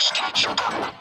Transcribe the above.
した。